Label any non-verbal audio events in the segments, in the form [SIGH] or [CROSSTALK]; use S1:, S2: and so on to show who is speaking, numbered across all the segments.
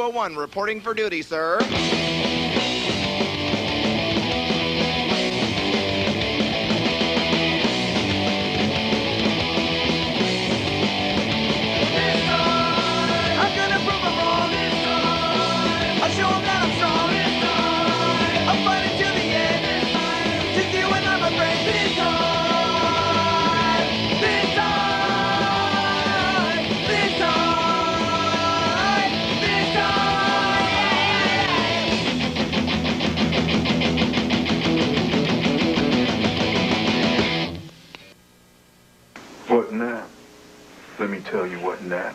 S1: 201 reporting for duty, sir.
S2: I'm gonna prove I'll show
S3: them tell you wasn't that.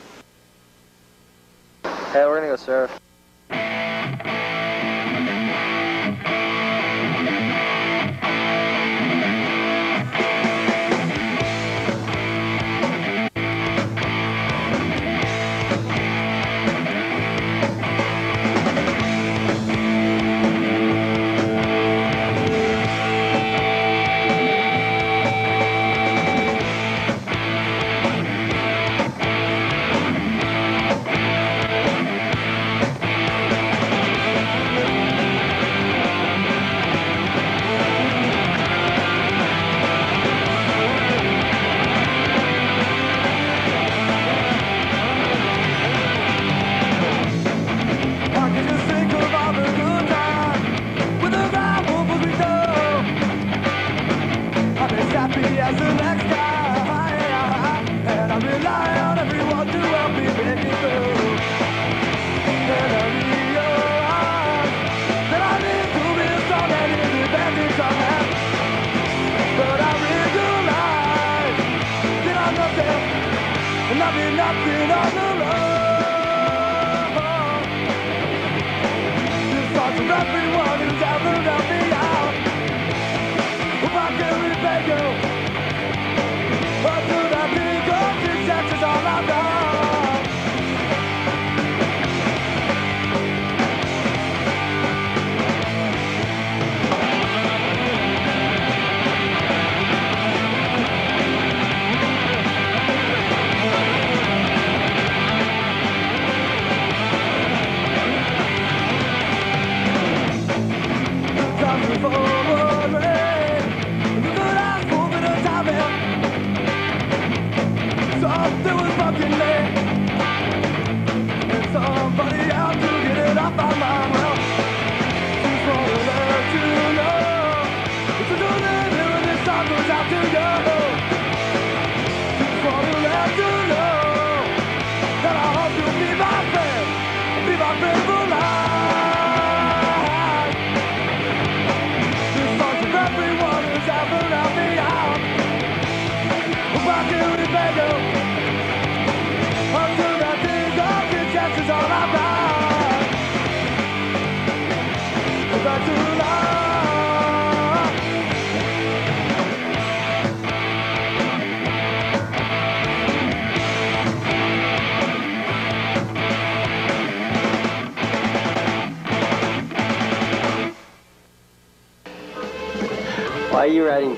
S4: Hey, we're gonna go surf.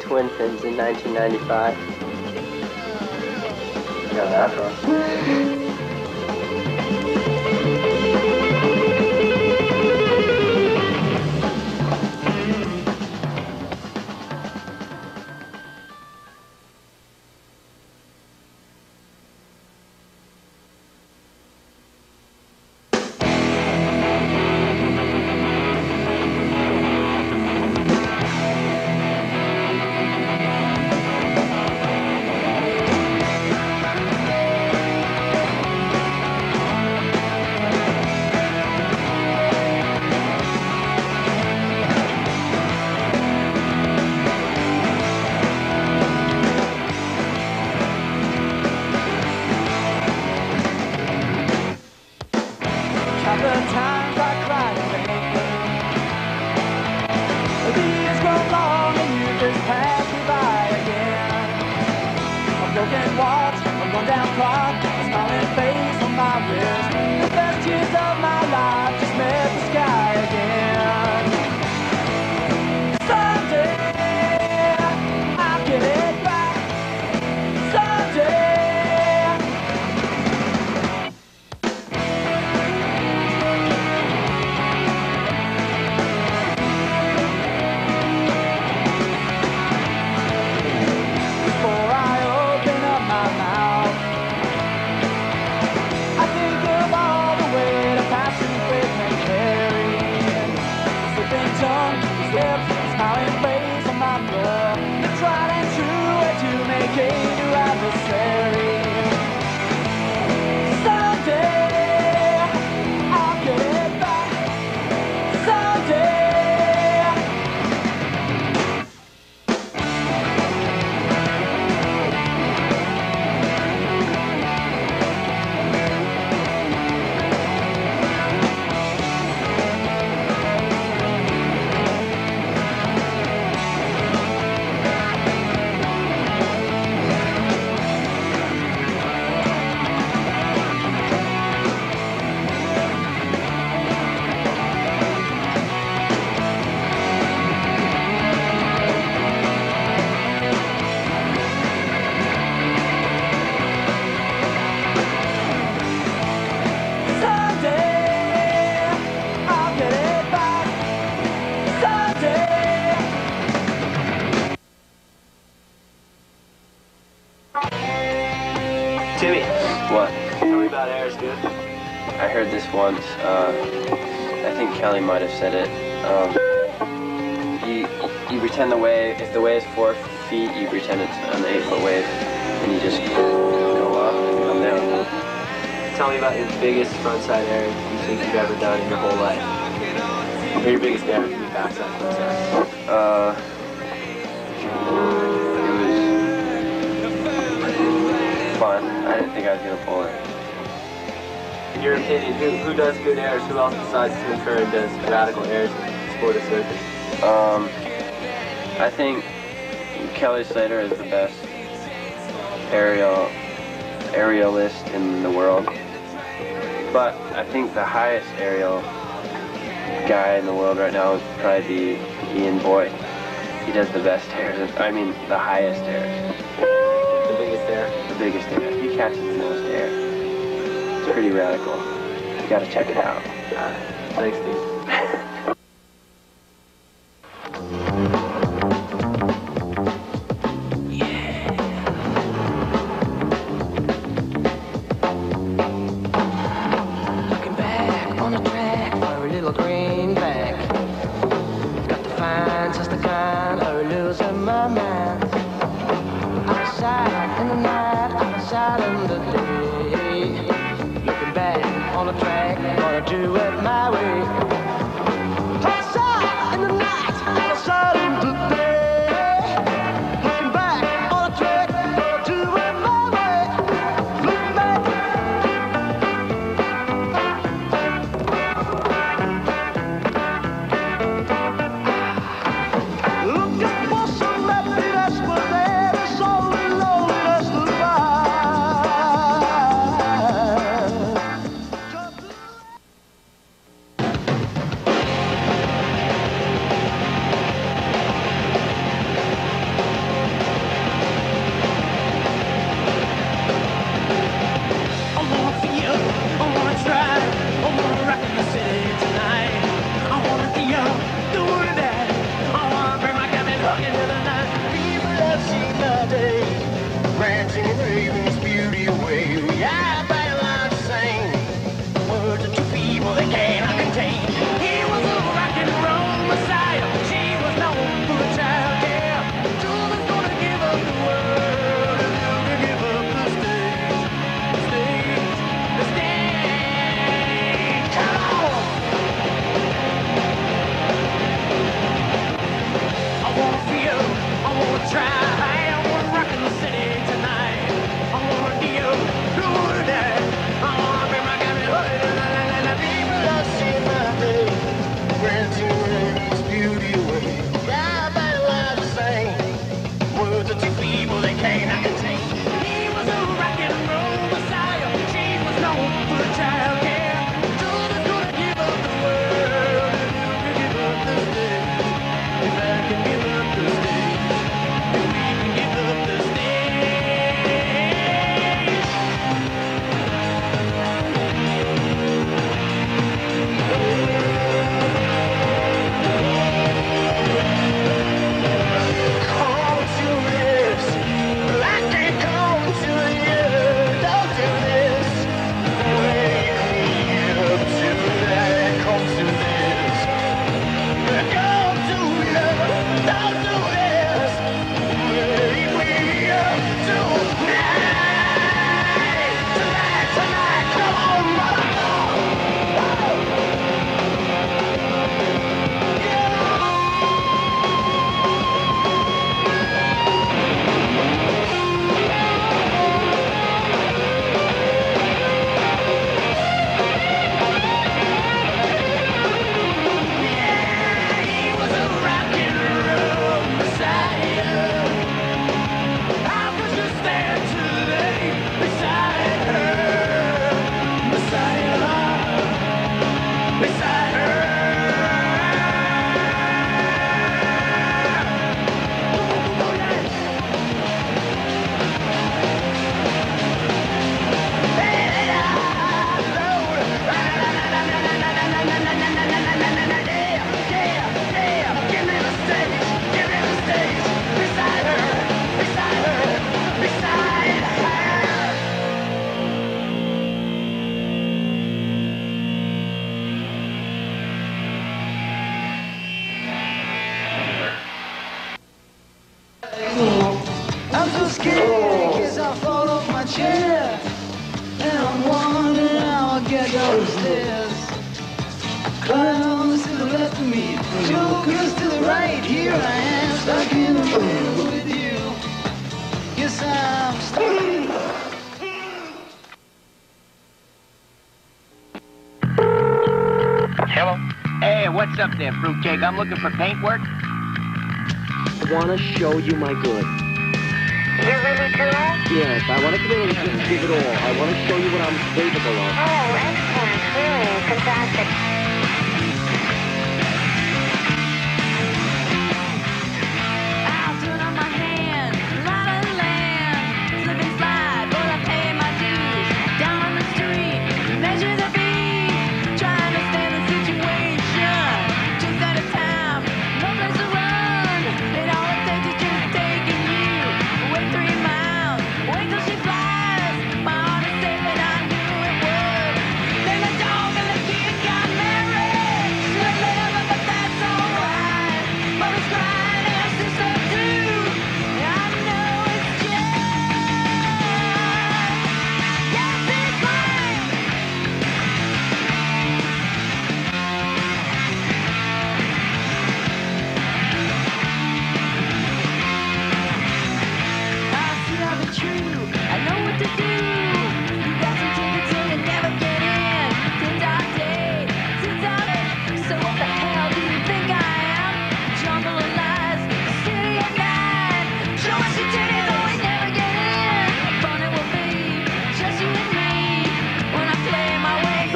S4: Twin Fins in 1995.
S5: Pretend the wave. If the wave's four feet, you pretend it's an eight foot wave, and you just go up and come down.
S6: Tell me about your biggest frontside air you think you've ever done in your whole life. Or your biggest air from your backside frontside.
S5: Uh, it was fun. I didn't think I was gonna pull it.
S6: In your opinion, who, who does good airs? Who else besides Tim Curran does radical airs in sport of surfing?
S5: Um, I think Kelly Slater is the best aerial aerialist in the world. But I think the highest aerial guy in the world right now would probably be Ian Boyd. He does the best airs. I mean, the highest airs,
S6: The biggest air?
S5: the biggest air. He catches the most air. It's pretty radical. You gotta check it out.
S6: Uh, thanks, Steve.
S7: Do it my way.
S8: like? I'm looking for paintwork.
S9: I want to show you my good.
S10: You really do?
S9: Yes, I want to come in and give it all. I want to show you what I'm capable of.
S10: Oh, excellent. Really fantastic.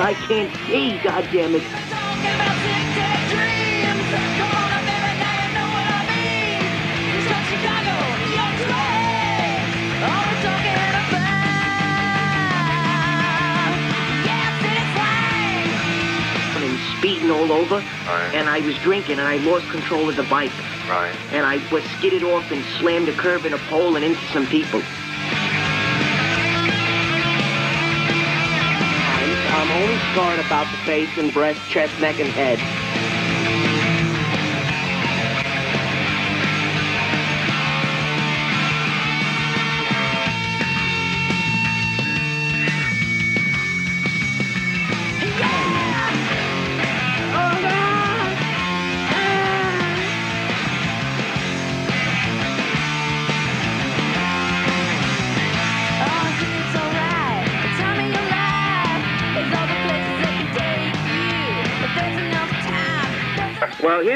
S11: I
S9: can't see, goddammit.
S11: beaten all
S9: over,
S12: right.
S9: and I was drinking, and I lost control of the bike.
S12: Right.
S9: And I was skidded off and slammed a curb in a pole and into some people. only scarred about the face and breast, chest, neck, and head.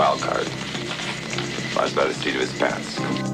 S13: wild card. Mar's by the seat of his pants.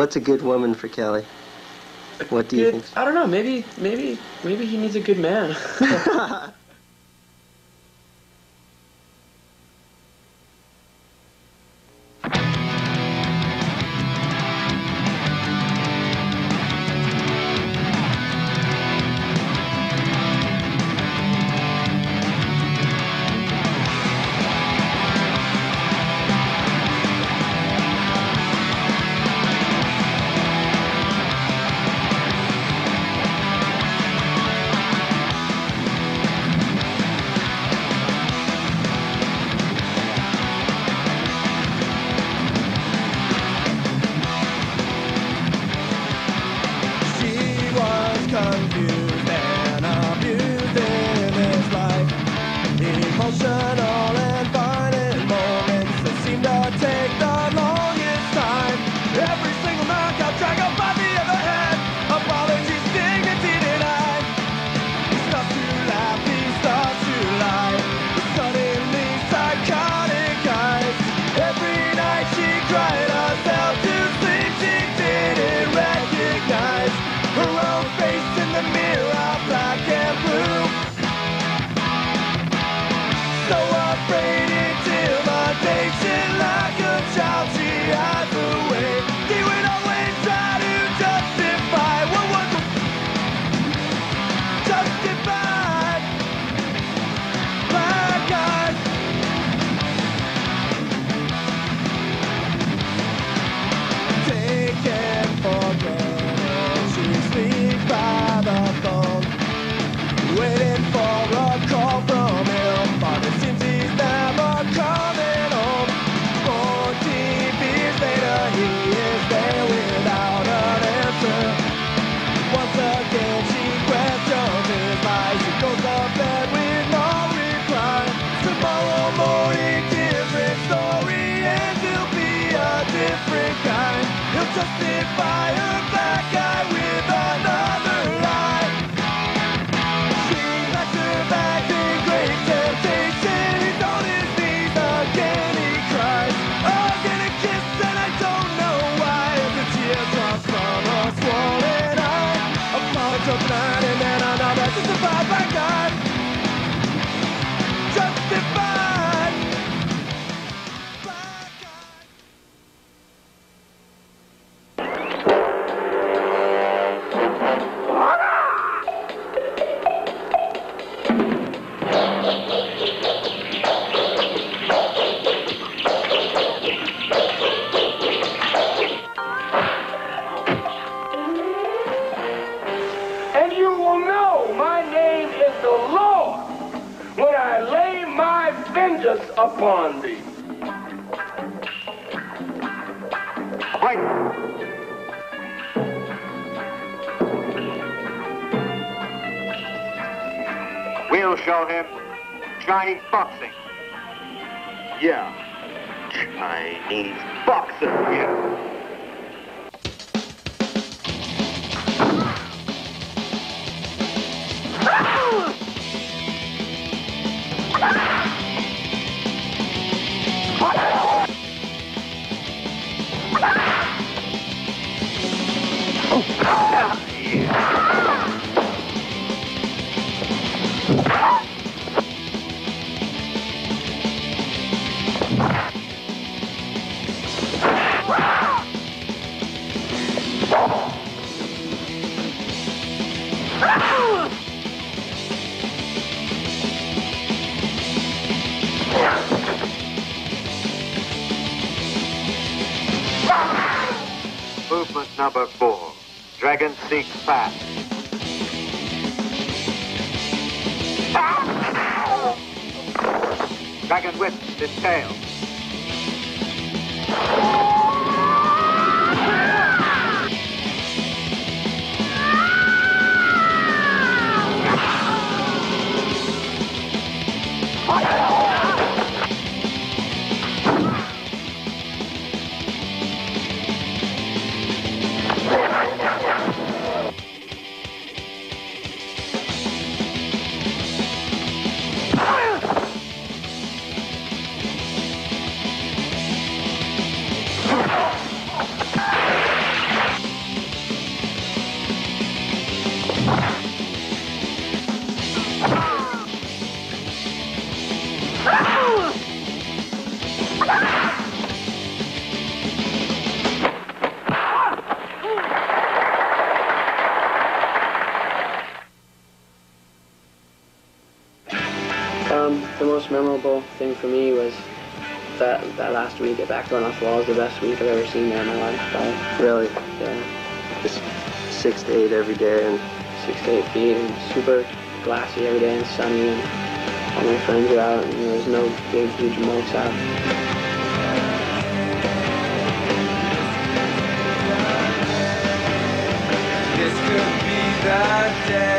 S14: What's a good woman for Kelly? What do
S4: good, you
S14: think?
S4: I don't know. Maybe, maybe, maybe he needs a good man. [LAUGHS] [LAUGHS]
S15: vengeance upon thee. Right.
S16: We'll show him Chinese boxing.
S13: Yeah.
S16: Chinese boxing, yeah. Seeks fast. Dragon whips its tail.
S13: That that last week at Backdoor Off Wall is the best week I've ever seen there in my life. By,
S14: Really?
S13: yeah,
S14: Just six to eight every day, and
S13: six to eight feet and super glassy every day and sunny and all my friends are out and there was no big huge moats out.
S17: This could be the day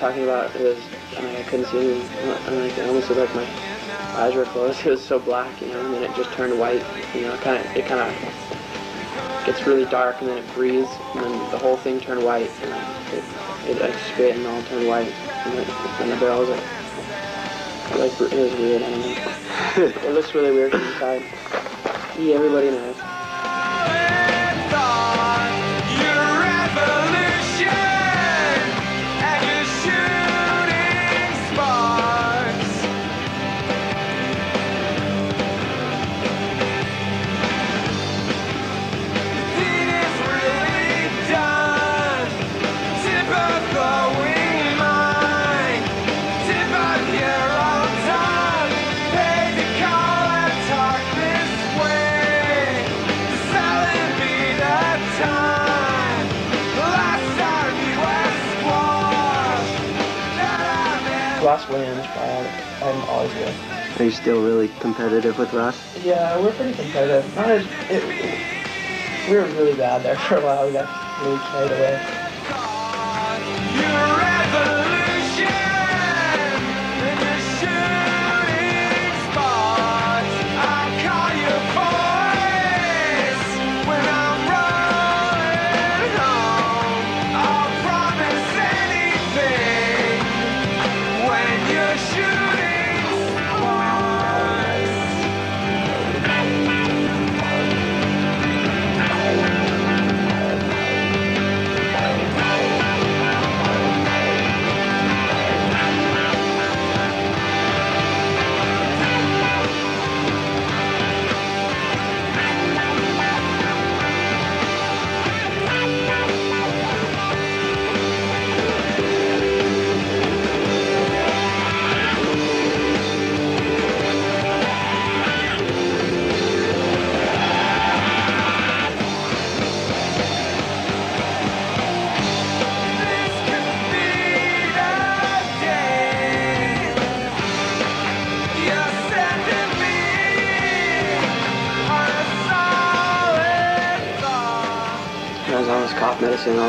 S13: talking about it was I, mean, I couldn't see anything. I mean, it almost looked like my eyes were closed. [LAUGHS] It was so black, you know, and then it just turned white. You know, kind of it kind of gets really dark and then it breathes and then the whole thing turned white and it it, it spit and all turned white and then and the barrels like like it was weird. I know. [LAUGHS] it looks really weird from inside. Yeah, everybody knows. Ross Williams, probably. I'm always good.
S14: are you still really competitive with Ross?
S13: Yeah, we're pretty competitive. Not as, it, we were really bad there for a while. We got really carried away.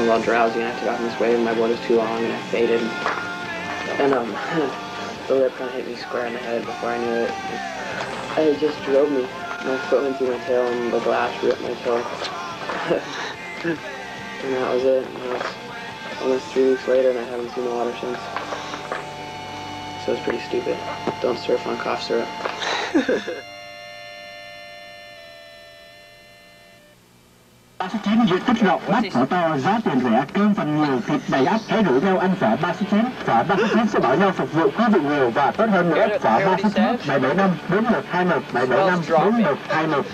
S13: Was all drowsy, and I took off this wave, and my blood was too long, and I faded. And
S17: um, [SIGHS] the lip kind of hit me square in the head before I knew it. And it just drove me. My foot went through my tail and the glass ripped my toe. [LAUGHS] and that was it. And was almost three weeks later and I haven't seen the water since. So it's pretty stupid. Don't surf on cough syrup. [LAUGHS]
S13: Basicen diện tích rộng mắt của to giá tiền rẻ cơm phần nhiều thịt đầy ắp hãy rủ nhau ăn phở Basicen phở Basicen sẽ bảo nhau phục vụ quý vị nhiều và tốt hơn nữa. Phở Basicen 775 4121 775 4121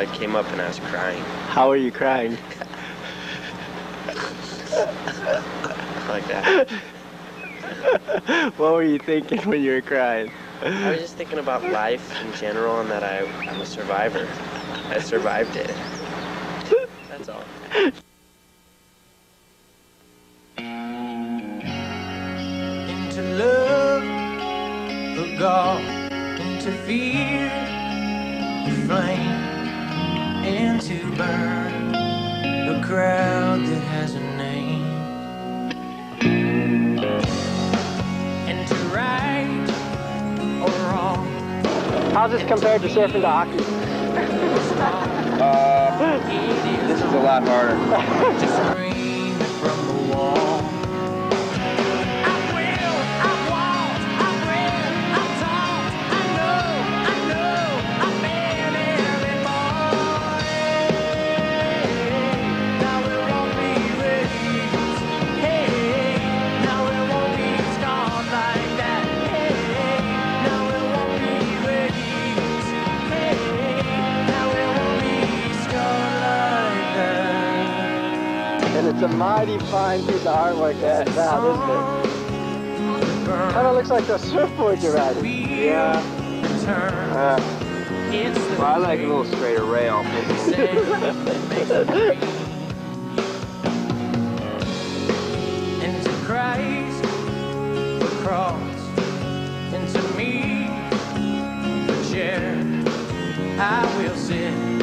S18: I
S19: came up and I was crying.
S14: How are you crying?
S19: like that. [LAUGHS]
S14: what were you thinking when you were crying?
S19: I was just thinking about life in general and that I, I'm a survivor. I survived it. That's all.
S17: How's this compared to surfing to hockey? [LAUGHS]
S19: Uh, this is a lot harder. [LAUGHS]
S14: mighty fine piece of artwork that is out, isn't it? Kind of looks like the surfboard you're riding.
S6: Yeah.
S14: Uh,
S6: well, I like a little straighter rail. [LAUGHS]
S19: into Christ, the cross, into me, the chair, I will sit.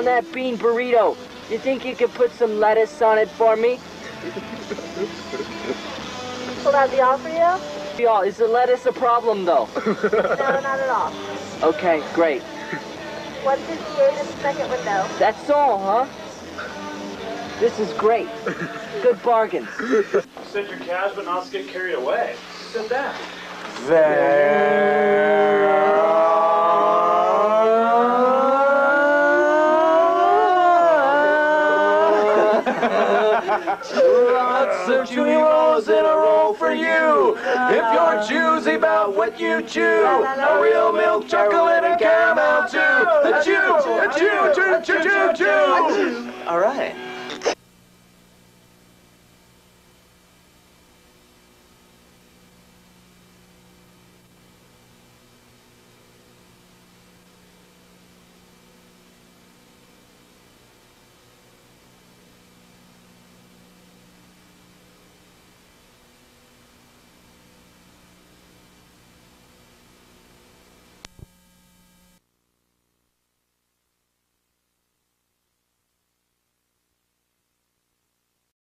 S20: on that
S21: bean burrito. You think you could put some lettuce on it for me? [LAUGHS]
S22: Will that be all for
S21: y'all. Is the lettuce a problem, though? [LAUGHS]
S22: no, not at all.
S21: Okay, great.
S22: 158 is the second window.
S21: That's all, huh? This is great. Good bargain.
S23: Send your cash, but not get carried away.
S19: Send that. There. there. about what you chew. A real milk chocolate and caramel too. The chew, the chew, chew, chew, chew, chew.
S24: All right.